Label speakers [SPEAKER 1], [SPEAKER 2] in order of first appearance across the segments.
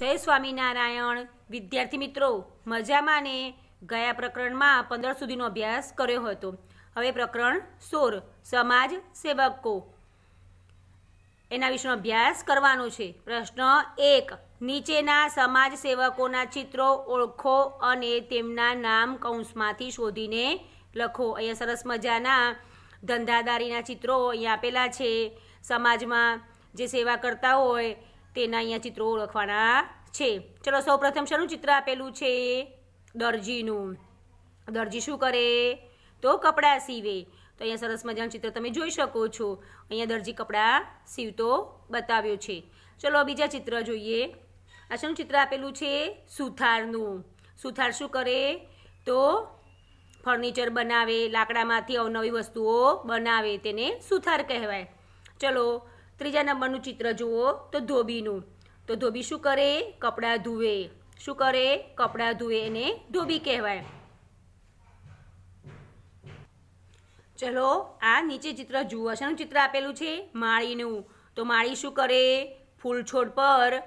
[SPEAKER 1] જય સ્વામિનારાયણ. વિદ્યાર્થી મિત્રો, મજામાં ને? ગયા પ્રકરણમાં પંદર સુધીનો અભ્યાસ કર્યો હતો. હવે પ્રકરણ સોળ, સમાજ સેવકો. એના વિશેનો અભ્યાસ કરવાનો છે. પ્રશ્ન એક, નીચેના સમાજ સેવકોના ચિત્રો ઓળખો અને તેમના નામ કૌંસમાંથી શોધીને લખો. અહીંયા સરસ મજાના ધંધાદારીના ચિત્રો અહીંયા આપેલા છે. સમાજમાં જે સેવા કરતા હોય તેના અહીંયા ચિત્રો ઓળખવાના છે. ચલો સૌ પ્રથમ શાનું ચિત્ર આપેલું છે? દરજીનું. દરજી શું કરે? તો કપડાં સીવે. તો અહીંયા સરસ મજાનું ચિત્ર તમે જોઈ શકો છો. અહીંયા દરજી કપડાં સીવતો બતાવ્યો છે. ચલો, બીજા ચિત્ર જોઈએ. આ શાનું ચિત્ર આપેલું છે? સુથારનું. સુથાર શું કરે? તો ફર્નિચર બનાવે, લાકડામાંથી અવનવી વસ્તુઓ બનાવે, તેને સુથાર કહેવાય. ચલો ત્રીજા નંબરનું ચિત્ર જુઓ, તો ધોબીનું. તો ધોબી શું કરે? કપડાં ધુવે. શું કરે? કપડાં ધુવે એને ધોબી કહેવાય. ચલો, આ નીચે ચિત્ર જુઓ. શેનું ચિત્ર આપેલું છે? માળીનું. તો માળી શું કરે? ફૂલ છોડ પર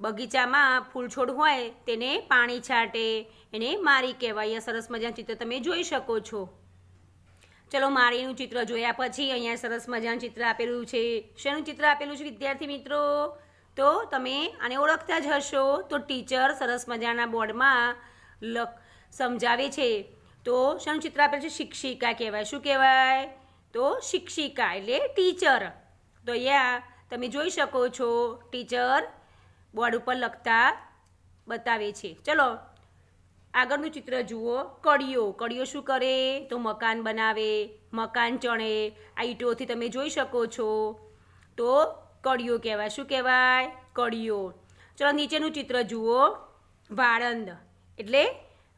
[SPEAKER 1] બગીચામાં ફૂલ છોડ હોય, તેને પાણી છાંટે. એને મારી કહેવાય. સરસ મજાનું ચિત્ર તમે જોઈ શકો છો. ચલો માળીનું ચિત્ર જોયા પછી અહીંયા સરસ મજાનું ચિત્ર આપેલું છે. શેનું ચિત્ર આપેલું છે વિદ્યાર્થી મિત્રો? તો તમે આને ઓળખતા જ હશો. તો ટીચર સરસ મજાના બોર્ડમાં લખ સમજાવે છે. તો શેનું ચિત્ર આપેલું છે? શિક્ષિકા કહેવાય. શું કહેવાય? તો શિક્ષિકા એટલે ટીચર. તો અહીંયા તમે જોઈ શકો છો. ટીચર બોર્ડ ઉપર લખતા બતાવે છે. ચલો આગળનું ચિત્ર જુઓ. કડીઓ. કડીઓ શું કરે? તો મકાન બનાવે. મકાન ચણે. આ ઈંટોથી તમે જોઈ શકો છો. તો કડીઓ કહેવાય. શું કહેવાય? કડીઓ. ચલો, નીચેનું ચિત્ર જુઓ. વાળંદ. એટલે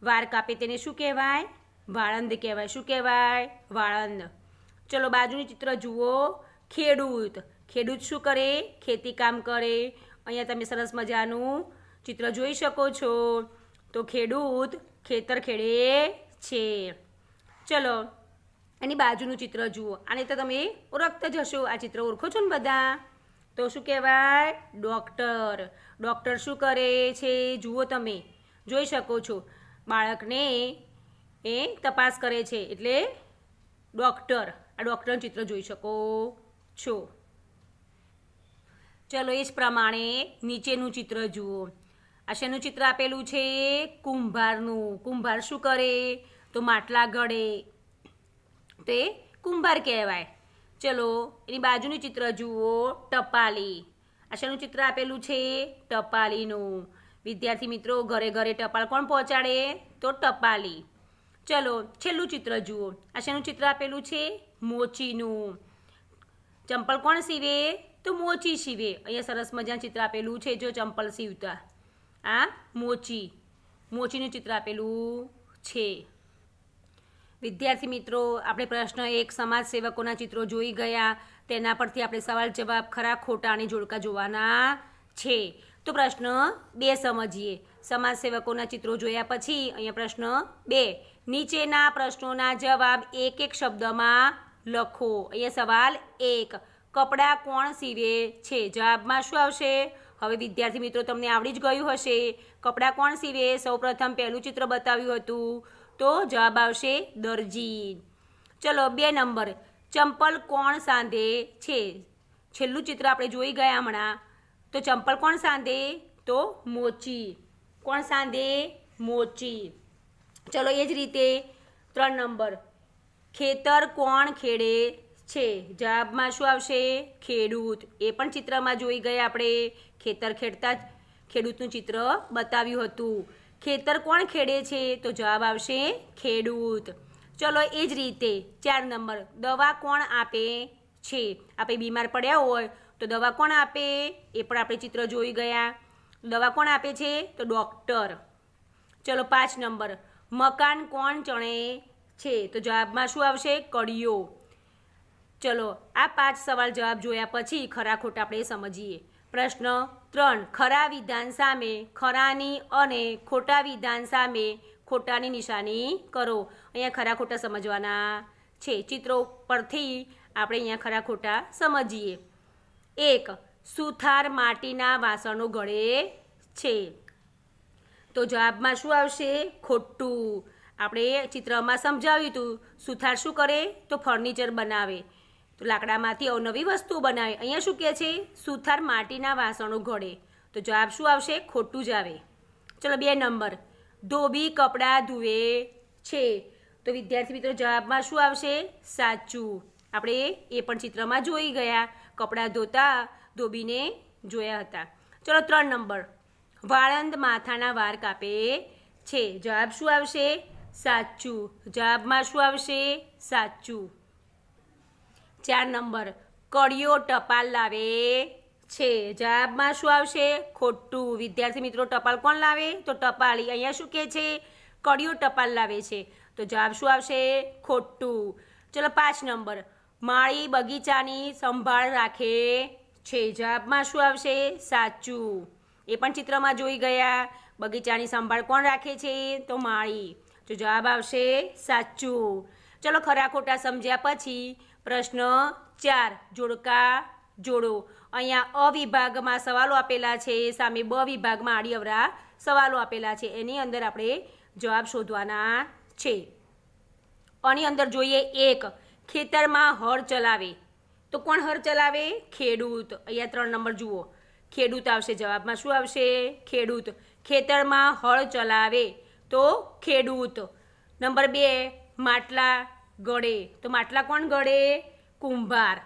[SPEAKER 1] વાર કાપે તેને શું કહેવાય? વાળંદ કહેવાય. શું કહેવાય? વાળંદ. ચલો, બાજુનું ચિત્ર જુઓ. ખેડૂત. ખેડૂત શું કરે? ખેતી કામ કરે. અહીંયા તમે સરસ મજાનું ચિત્ર જોઈ શકો છો. તો ખેડૂત ખેતર ખેડે છે. ચલો, એની બાજુનું ચિત્ર જુઓ. આને તો તમે ઓળખતા હશો. આ ચિત્ર ઓળખો છો ને બધા? તો શું કહેવાય? ડૉક્ટર. ડૉક્ટર શું કરે છે? જુઓ તમે. જોઈ શકો છો. બાળકને એ તપાસ કરે છે. એટલે ડૉક્ટર. આ ડૉક્ટરનું ચિત્ર જોઈ શકો છો. ચલો, એ જ પ્રમાણે નીચેનું ચિત્ર જુઓ. આ શેનું ચિત્ર આપેલું છે? કુંભારનું. કુંભાર શું કરે? તો માટલા ઘડે તે કુંભાર કહેવાય. ચલો, એની બાજુનું ચિત્ર જુઓ. ટપાલી. આ શેનું ચિત્ર આપેલું છે? ટપાલીનું. વિદ્યાર્થી મિત્રો, ઘરે ઘરે ટપાલ કોણ પહોંચાડે? તો ટપાલી. ચલો, છેલ્લું ચિત્ર જુઓ. આ શેનું ચિત્ર આપેલું છે? મોચીનું. ચંપલ કોણ સીવે? તો મોચી સીવે. અહીંયા સરસ મજાનું ચિત્ર આપેલું છે, જો ચંપલ સીવતા. આ મોચી. મોચીનું ચિત્ર આપેલું છે. વિદ્યાર્થી મિત્રો, આપણે પ્રશ્ન એક સમાજ સેવકોના ચિત્રો જોઈ ગયા. તેના પરથી આપણે સવાલ જવાબ ખરા ખોટા અને જોડકા જોવાના છે. તો પ્રશ્ન બે સમજીએ. સમાજ સેવકોના ચિત્રો જોયા પછી અહીંયા પ્રશ્ન બે. નીચેના પ્રશ્નોના જવાબ એક એક શબ્દમાં લખો. અહીંયા સવાલ એક. કપડાં કોણ સીવે છે? જવાબમાં શું આવશે? હવે વિદ્યાર્થી મિત્રો, તમને આવડી જ ગયું હશે. કપડાં કોણ સીવે? સૌપ્રથમ પહેલું ચિત્ર બતાવ્યું હતું. તો જવાબ આવશે દરજી. ચલો, બે નંબર. ચંપલ કોણ સાંધે છે? છેલ્લું ચિત્ર આપણે જોઈ ગયા હમણાં. તો ચંપલ કોણ સાંધે? તો મોચી. કોણ સાંધે? મોચી. ચલો, એ જ રીતે. ત્રણ નંબર. ખેતર કોણ ખેડે? છે. જવાબમાં શું આવશે? ખેડૂત. એ પણ ચિત્રમાં જોઈ ગયા આપણે. ખેતર ખેડતા જ ખેડૂતનું ચિત્ર બતાવ્યું હતું. ખેતર કોણ ખેડે છે? તો જવાબ આવશે ખેડૂત. ચલો, એ જ રીતે. ચાર નંબર. દવા કોણ આપે છે? આપણે બીમાર પડ્યા હોય તો દવા કોણ આપે? એ પણ આપણે ચિત્ર જોઈ ગયા. દવા કોણ આપે છે? તો ડૉક્ટર. ચલો, પાંચ નંબર. મકાન કોણ ચણે છે? તો જવાબમાં શું આવશે? કડિયો ચલો, આ પાંચ સવાલ જવાબ જોયા પછી ખરા ખોટા આપણે સમજીએ. પ્રશ્ન ત્રણ, ખરા વિધાન સામે ખરાની અને ખોટા વિધાન સામે ખોટાની નિશાની કરો. અહીંયા ખરા ખોટા સમજવાના છે. ચિત્રો પરથી આપણે અહીંયા ખરા ખોટા સમજીએ. એક, સુથાર માટીના વાસણો ઘડે છે. તો જવાબમાં શું આવશે? ખોટું. આપણે ચિત્રમાં સમજાવ્યું હતું. સુથાર શું કરે? તો ફર્નિચર બનાવે. તો લાકડામાંથી અવનવી વસ્તુઓ બનાવે. અહીંયા શું કહે છે? સુથાર માટીના વાસણો ઘડે. તો જવાબ શું આવશે? ખોટું જ આવે. ચલો બે નંબર. ધોબી કપડાં ધુએ છે. તો વિદ્યાર્થી મિત્રો, જવાબમાં શું આવશે? સાચું. આપણે એ પણ ચિત્રમાં જોઈ ગયા. કપડાં ધોતા, ધોબીને જોયા હતા. ચલો ત્રણ નંબર. વાળંદ માથાના વાર કાપે છે. જવાબ શું આવશે? સાચું. જવાબમાં શું આવશે? સાચું. ચાર નંબર. કડિયો ટપાલ લાવે છે. જવાબમાં શું આવશે? ખોટું. વિદ્યાર્થી મિત્રો, ટપાલ કોણ લાવે? તો ટપાલી અહીંયા શું કહે છે? કડિયો ટપાલ લાવે છે. તો જવાબ શું આવશે? ખોટું. ચલો પાંચ નંબર. માળી બગીચાની સંભાળ રાખે છે. જવાબમાં શું આવશે? સાચું. એ પણ ચિત્રમાં જોઈ ગયા. બગીચાની સંભાળ કોણ રાખે છે? તો માળી. તો જવાબ આવશે સાચું. ચલો ખરા ખોટા સમજ્યા પછી પ્રશ્ન ચાર, જોડકા, જોડો. અહીંયા અ વિભાગમાં સવાલો આપેલા છે, સામે બ વિભાગમાં આડી અવરા સવાલો આપેલા છે. એની અંદર આપણે જવાબ શોધવાના છે. આની અંદર જોઈએ એક, ખેતરમાં હળ ચલાવે. તો કોણ હળ ચલાવે? ખેડૂત. અહીંયા ત્રણ નંબર જુઓ. ખેડૂત આવશે, જવાબમાં શું આવશે? ખેડૂત. ખેતરમાં હળ ચલાવે તો ખેડૂત. નંબર બે, માટલા ગળે. તો માટલા કોણ ગળે? કુંભાર.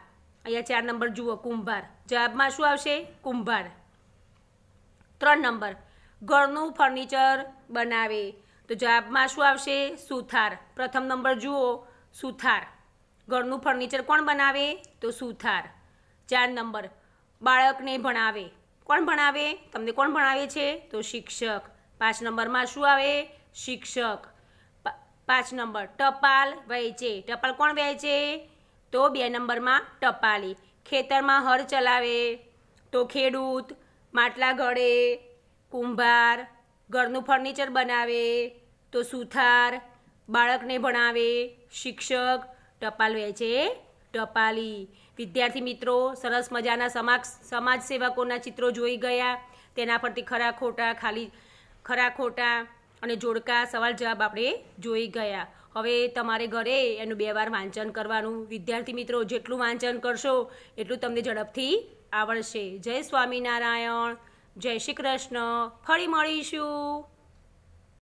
[SPEAKER 1] અહીંયા ચાર નંબર જુઓ, કુંભાર. જવાબમાં શું આવશે? કુંભાર. ત્રણ નંબર. ઘરનું ફર્નિચર બનાવે. તો જવાબમાં શું આવશે? સુથાર. પ્રથમ નંબર જુઓ, સુથાર. ઘરનું ફર્નિચર કોણ બનાવે? તો સુથાર. ચાર નંબર. બાળકને ભણાવે. કોણ ભણાવે? તમને કોણ ભણાવે છે? તો શિક્ષક. પાંચ નંબરમાં શું આવે? શિક્ષક. પાંચ નંબર, ટપાલ વહેંચે. ટપાલ કોણ વહેંચે? તો બે નંબરમાં ટપાલી. ખેતરમાં હળ ચલાવે. તો ખેડૂત, માટલા ઘડે, કુંભાર, ઘરનું ફર્નિચર બનાવે. તો સુથાર, બાળકને ભણાવે. શિક્ષક, ટપાલ વહેંચે ટપાલી. વિદ્યાર્થી મિત્રો, સરસ મજાના સમાજ સમાજ સેવકોના ચિત્રો જોઈ ગયા. તેના પરથી ખરા ખોટા ખાલી, ખરા ખોટા અને જોડકા સવાલ જવાબ આપણે જોઈ ગયા. હવે તમારે ઘરે એનું બે વાર વાંચન કરવાનું. વિદ્યાર્થી મિત્રો, જેટલું વાંચન કરશો, એટલું તમને ઝડપથી આવડશે. જય સ્વામિનારાયણ. જય શ્રી કૃષ્ણ. ફરી મળીશું.